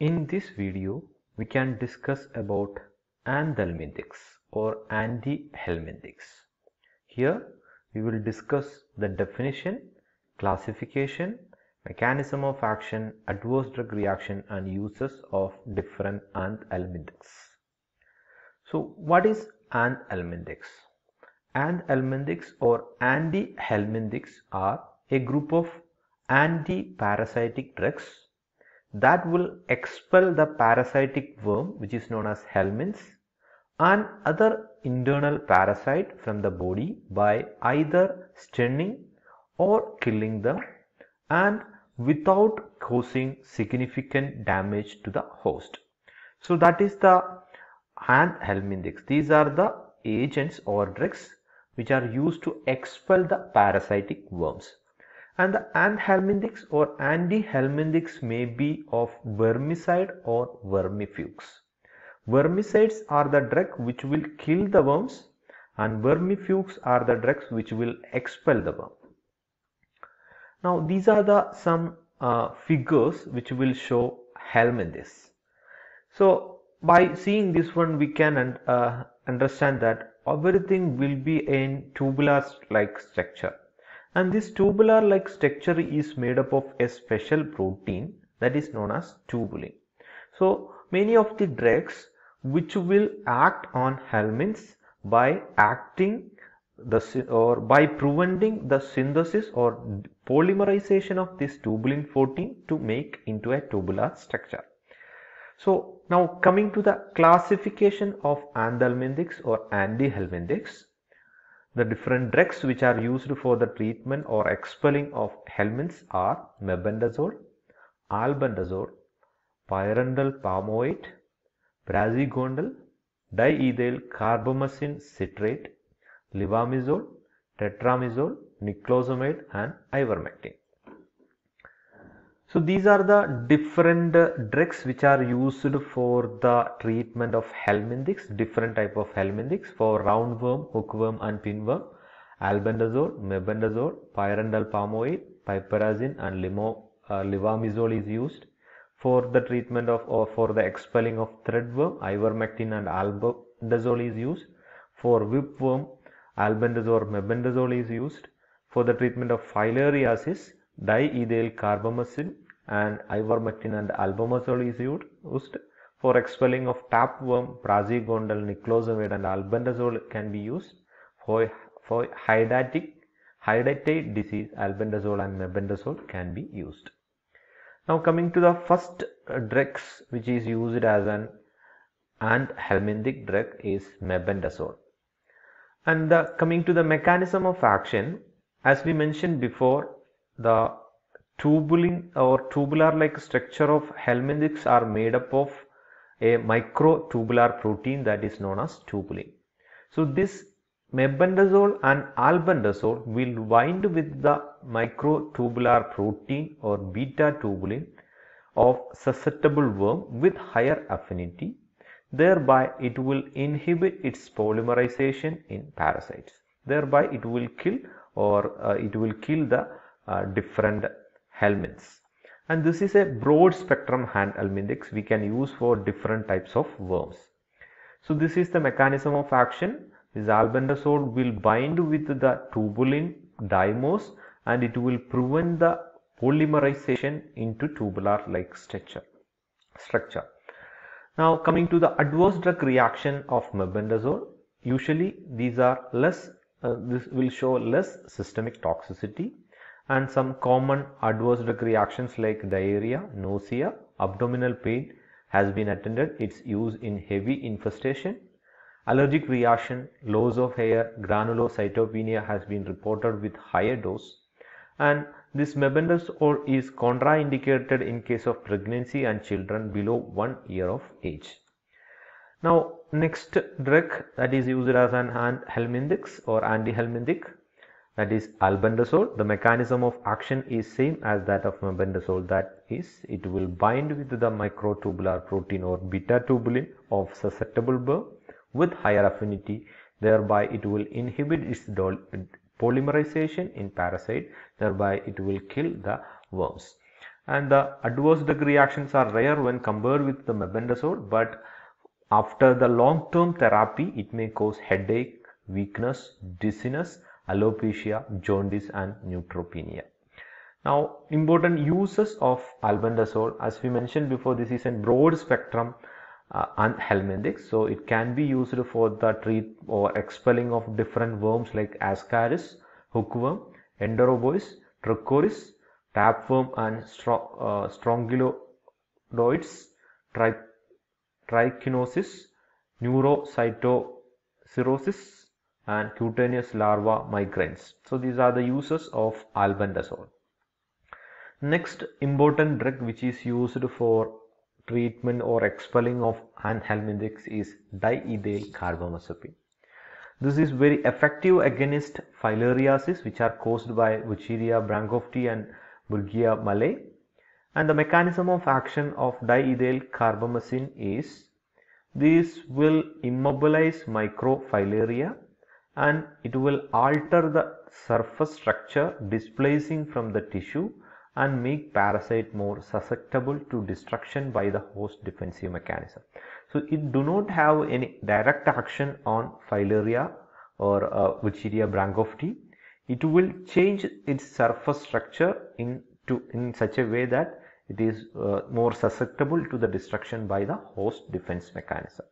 In this video, we can discuss about anthelmintics or anti-helminthics. Here, we will discuss the definition, classification, mechanism of action, adverse drug reaction and uses of different anthelmintics. So, what is anthelmintics? Anthelmintics or anti-helminthics are a group of anti-parasitic drugs that will expel the parasitic worm which is known as helminths and other internal parasite from the body by either stunning or killing them and without causing significant damage to the host. So that is the anthelminthics. These are the agents or drugs which are used to expel the parasitic worms and the anthelminthics or anti-helminthics may be of vermicide or vermifuges. Vermicides are the drug which will kill the worms and vermifuges are the drugs which will expel the worm. Now these are the some uh, figures which will show helminths. So by seeing this one we can uh, understand that everything will be in tubular like structure and this tubular like structure is made up of a special protein that is known as tubulin. So many of the drugs which will act on helminths by acting the or by preventing the synthesis or polymerization of this tubulin protein to make into a tubular structure. So now coming to the classification of anthelminthics or anti-helminthics the different drugs which are used for the treatment or expelling of helminths are mebendazole, albendazole, pyrantel palmitoate, praziquantel, diethyl carbamazine citrate, levamisole, tetramizole, niclosamide and ivermectin. So these are the different drugs which are used for the treatment of helminthics, different type of helminthics for roundworm, hookworm and pinworm, albendazole, mebendazole, pyrantel palmitoate, piperazine and limo, uh, is used. For the treatment of or for the expelling of threadworm, ivermectin and albendazole is used. For whipworm, albendazole mebendazole is used. For the treatment of filariasis, diethyl carbamazine and ivermectin and albendazole is used. For expelling of tapeworm, praziquantel, niclosamide and albendazole can be used. For, for hydatid, hydatid disease, albendazole and mebendazole can be used. Now coming to the first drugs which is used as an anthelminthic drug is mebendazole. And the, coming to the mechanism of action, as we mentioned before, the tubulin or tubular like structure of helminthics are made up of a microtubular protein that is known as tubulin. So this mebendazole and albendazole will bind with the microtubular protein or beta tubulin of susceptible worm with higher affinity. Thereby it will inhibit its polymerization in parasites. Thereby it will kill or uh, it will kill the uh, different helminths. And this is a broad spectrum hand anthelminthics we can use for different types of worms. So this is the mechanism of action. This albendazole will bind with the tubulin dimers and it will prevent the polymerization into tubular like structure. structure. Now coming to the adverse drug reaction of mebendazole, usually these are less, uh, this will show less systemic toxicity and some common adverse drug reactions like diarrhea, nausea, abdominal pain has been attended its use in heavy infestation. Allergic reaction, loss of hair, granulocytopenia has been reported with higher dose and this mebendazole is contraindicated in case of pregnancy and children below 1 year of age. Now next drug that is used as an helminthics or anti-helminthic that is albendazole. The mechanism of action is same as that of mebendazole. That is it will bind with the microtubular protein or beta tubulin of susceptible burr with higher affinity. Thereby it will inhibit its polymerization in parasite. Thereby it will kill the worms. And the adverse drug reactions are rare when compared with the mebendazole but after the long term therapy it may cause headache weakness dizziness alopecia jaundice and neutropenia. Now important uses of albendazole. As we mentioned before this is a broad spectrum uh, so it can be used for the treat or expelling of different worms like ascaris hookworm Enterobius Trichuris tapeworm and uh, strongyloids, tri trichinosis, neurocysticercosis and cutaneous larva migrans. So these are the uses of albendazole. Next important drug which is used for treatment or expelling of anhelminthics is diethyl carbamazepine. This is very effective against filariasis which are caused by Wuchereria bancrofti and Brugia malayi and the mechanism of action of diethyl carbamazine is this will immobilize microfilaria and it will alter the surface structure displacing from the tissue and make parasite more susceptible to destruction by the host defensive mechanism. So it do not have any direct action on filaria or uh, bancrofti it will change its surface structure into in such a way that it is uh, more susceptible to the destruction by the host defense mechanism.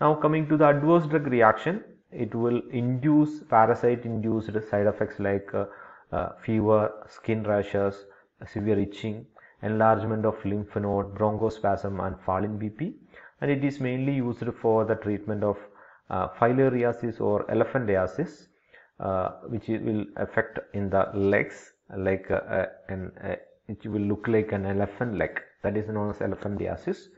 Now coming to the adverse drug reaction, it will induce parasite induced side effects like uh, uh, fever, skin rashes, severe itching, enlargement of lymph node, bronchospasm and fall in BP and it is mainly used for the treatment of uh, filariasis or elephantiasis uh, which will affect in the legs like uh, uh, an it will look like an elephant leg that is known as elephantiasis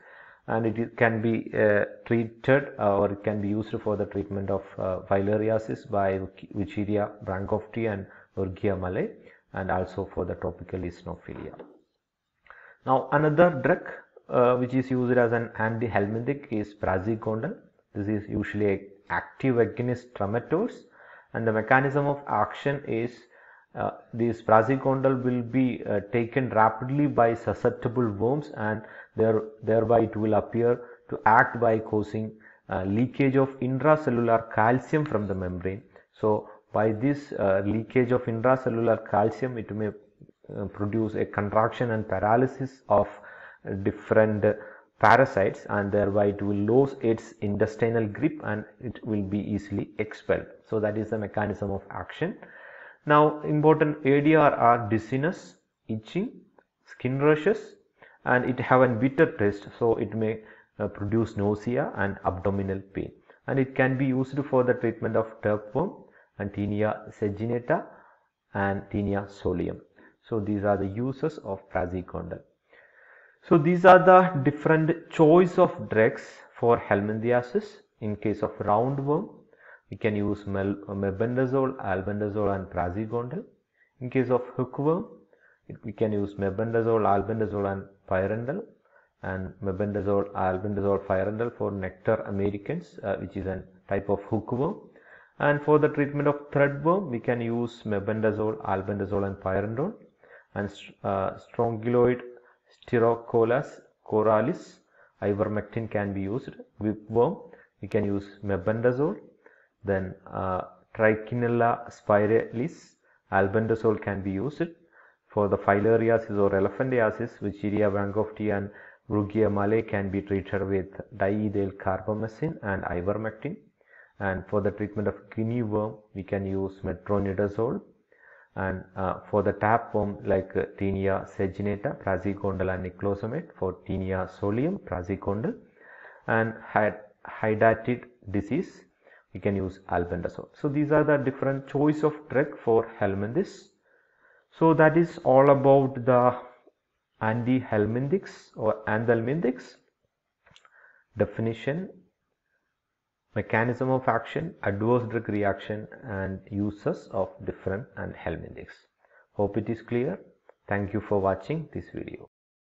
and it can be uh, treated uh, or it can be used for the treatment of uh, filariasis by Wuchereria bancrofti and Brugia malayi and also for the tropical eosinophilia. Now another drug which is used as an anti-helminthic is praziquantel. This is usually active against trematodes and the mechanism of action is uh, this praziquantel will be uh, taken rapidly by susceptible worms and there, thereby it will appear to act by causing uh, leakage of intracellular calcium from the membrane. So by this uh, leakage of intracellular calcium it may uh, produce a contraction and paralysis of different parasites and thereby it will lose its intestinal grip and it will be easily expelled. So that is the mechanism of action. Now important ADR are dizziness, itching, skin rashes and it have a bitter taste so it may uh, produce nausea and abdominal pain and it can be used for the treatment of tapeworm and Taenia saginata and Taenia solium. So these are the uses of praziquantel. So these are the different choice of drugs for helminthiasis. In case of roundworm, we can use mebendazole, albendazole and praziquantel. In case of hookworm, we can use mebendazole, albendazole and pyrantel and mebendazole, albendazole, pyrantel for Necator americanus uh, which is a type of hookworm. And for the treatment of threadworm, we can use mebendazole, albendazole and pyrantel and uh, strongyloid Styracosus coralis ivermectin can be used whipworm we can use mebendazole then uh, trichinella spiralis albendazole can be used. For the filariasis or elephantiasis Wuchereria bancrofti and Brugia malayi can be treated with diethyl carbamazine and ivermectin. And for the treatment of guinea worm we can use metronidazole. And uh, for the tapeworm like uh, Taenia saginata, praziquantel and niclosamide. For Taenia solium, praziquantel and hydatid disease we can use albendazole. So these are the different choice of drug for helminthics. So that is all about the anti-helminthics or anthelminthics definition mechanism of action, adverse drug reaction and uses of different and helminthics. Hope it is clear. Thank you for watching this video.